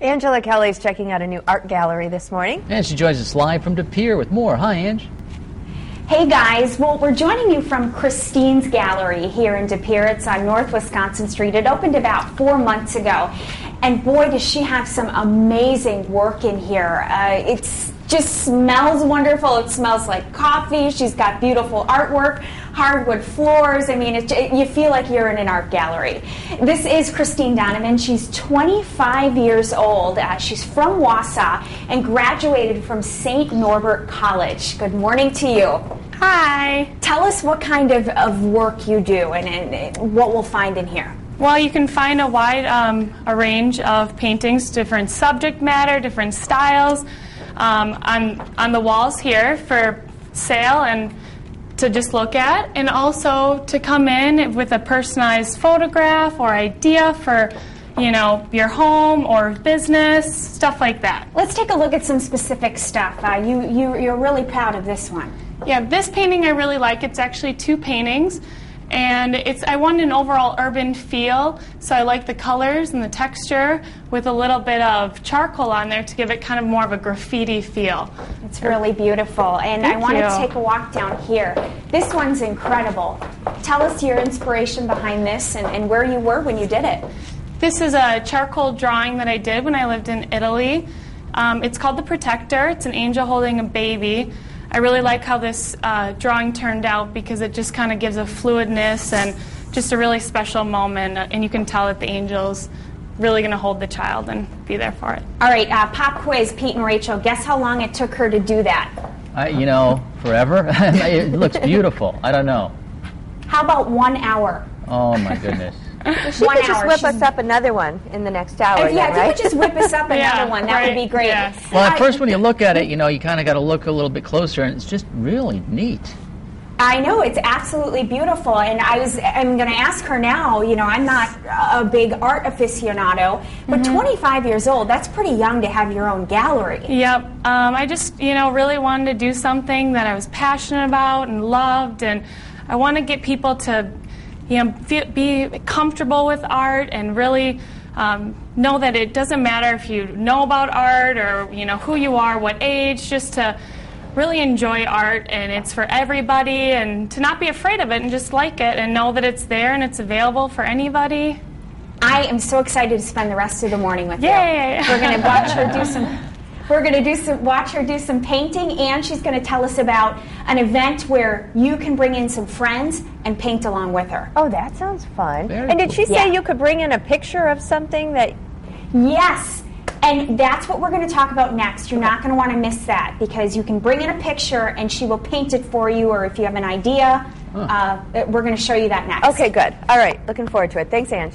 Angela Kelly's checking out a new art gallery this morning. And she joins us live from De Pere with more. Hi, Ange. Hey guys, well, we're joining you from Christine's Gallery here in De Pere. It's on North Wisconsin Street. It opened about four months ago. And boy, does she have some amazing work in here. Uh, it's just smells wonderful. It smells like coffee. She's got beautiful artwork, hardwood floors. I mean, it, it, you feel like you're in an art gallery. This is Christine Donovan. She's 25 years old. Uh, she's from Wausau and graduated from St. Norbert College. Good morning to you. Hi. Tell us what kind of, of work you do and, and what we'll find in here. Well, you can find a wide um, a range of paintings, different subject matter, different styles um, on, on the walls here for sale and to just look at, and also to come in with a personalized photograph or idea for you know, your home or business, stuff like that. Let's take a look at some specific stuff. Uh, you, you, you're really proud of this one. Yeah, this painting I really like. It's actually two paintings and it's I wanted an overall urban feel. So I like the colors and the texture with a little bit of charcoal on there to give it kind of more of a graffiti feel. It's really beautiful, and Thank I want you. to take a walk down here. This one's incredible. Tell us your inspiration behind this and, and where you were when you did it. This is a charcoal drawing that I did when I lived in Italy. Um, it's called The Protector. It's an angel holding a baby. I really like how this uh, drawing turned out because it just kind of gives a fluidness and just a really special moment, uh, and you can tell that the angel's really going to hold the child and be there for it. All right, uh, pop quiz, Pete and Rachel. Guess how long it took her to do that? I, you know, forever. it looks beautiful. I don't know. How about one hour? Oh my goodness. She One could just hour. whip She's- us up another one in the next hour. If, yeah, then, if you could just whip us up another Yeah, one, that would be great. yes. Well, at first, when you look at it, you know, you kind of got to look a little bit closer, and it's just really neat. I know it's absolutely beautiful, and I was I'm going to ask her now. You know, I'm not a big art aficionado, but 25 years old. That's pretty young to have your own gallery. Yep. Um, I just, you know, really wanted to do something that I was passionate about and loved, and I want to get people to, you know, feel, be comfortable with art and really um, know that it doesn't matter if you know about art or you know who you are, what age, just to really enjoy art and it's for everybody and to not be afraid of it and just like it and know that it's there and it's available for anybody. I am so excited to spend the rest of the morning with Yay. you. We're going to watch her do some. We're going to do some, watch her do some painting, and she's going to tell us about an event where you can bring in some friends and paint along with her. Oh, that sounds fun. Very and did she cool. say Yeah. you could bring in a picture of something that Yes, and that's what we're going to talk about next. You're not going to want to miss that because you can bring in a picture and she will paint it for you, or if you have an idea, uh, we're going to show you that next. Okay, good. All right, looking forward to it. Thanks, Ange.